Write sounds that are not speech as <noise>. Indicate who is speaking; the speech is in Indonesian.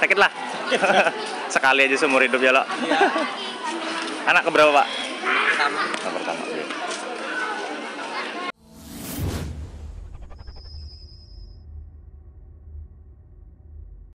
Speaker 1: sakit lah. <laughs> Sekali aja seumur hidup ya lo
Speaker 2: iya.
Speaker 1: anak keberapa pak? Pertama.